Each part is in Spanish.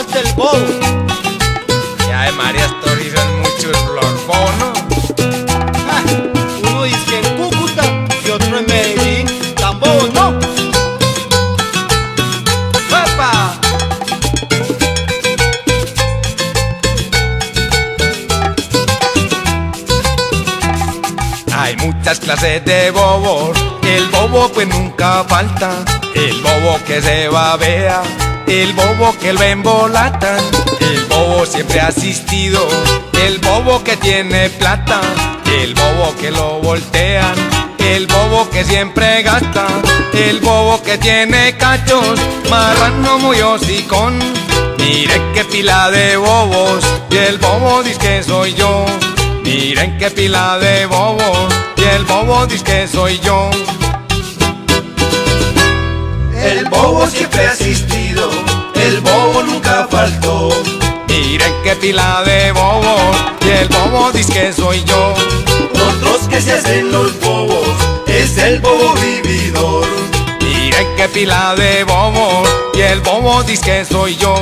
falta el bobo. Ya de María Story son muchos los bonos. Ah, uno dice en Cúcuta y otro en Medellín. Tan bobos, ¿no? ¡Papá! Hay muchas clases de bobos, el bobo pues nunca falta, el bobo que se babea, el bobo que lo embolatan, el bobo siempre asistido, el bobo que tiene plata, el bobo que lo voltean, el bobo que siempre gasta, el bobo que tiene cachos, marrano muy hocicón. Mire qué pila de bobos, y el bobo dice que soy yo. Miren qué pila de bobos, y el bobo dice que soy yo. Qué pila de bobos, y el bobo dice que soy yo. Otros que se hacen los bobos, es el bobo vividor. Miren qué pila de bobos, y el bobo dice que soy yo.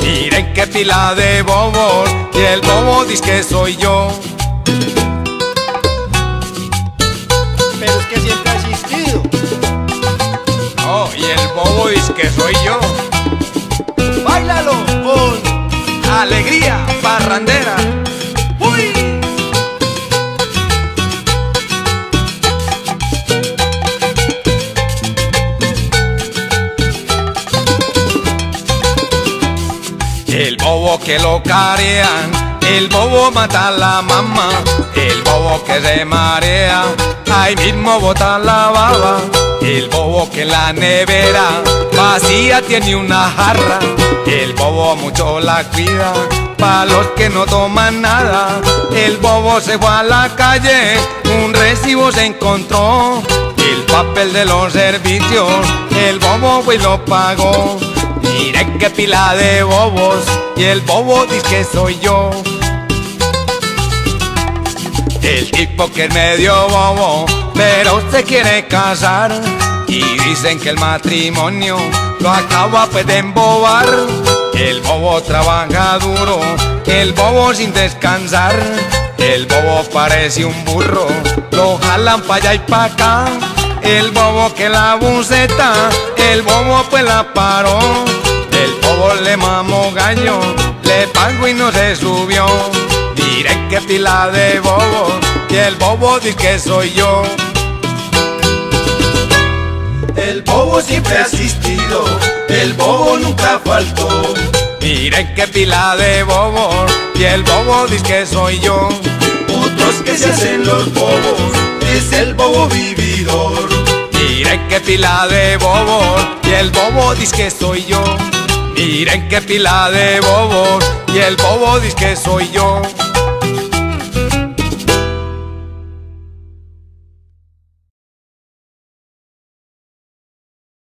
Miren qué pila de bobos, y el bobo dice que soy yo. Pero es que siempre ha existido. Oh, y el bobo dice que soy yo. Báilalo con Alegría parrandera. ¡Uy! El bobo que lo carean, el bobo mata a la mamá, el bobo que se marea, ahí mismo bota la baba, el bobo que la nevera vacía tiene una jarra, el bobo mucho la cuida, pa' los que no toman nada, el bobo se fue a la calle, un recibo se encontró, el papel de los servicios, el bobo fue y lo pagó. Miren qué pila de bobos y el bobo dice que soy yo. El tipo que es medio bobo, pero se quiere casar y dicen que el matrimonio lo acaba pues de embobar. El bobo trabaja duro, el bobo sin descansar. El bobo parece un burro, lo jalan pa' allá y pa' acá. El bobo que la buceta, el bobo pues la paró. El bobo le mamó gallo, le pago y no se subió. Miren qué pila de bobo, y el bobo dice que soy yo. El bobo siempre ha asistido, el bobo nunca faltó. Miren qué pila de bobo, y el bobo dice que soy yo. Otros que se hacen los bobos, es el bobo vividor. Miren qué pila de bobos y el bobo dice que soy yo. Miren qué pila de bobos y el bobo dice que soy yo.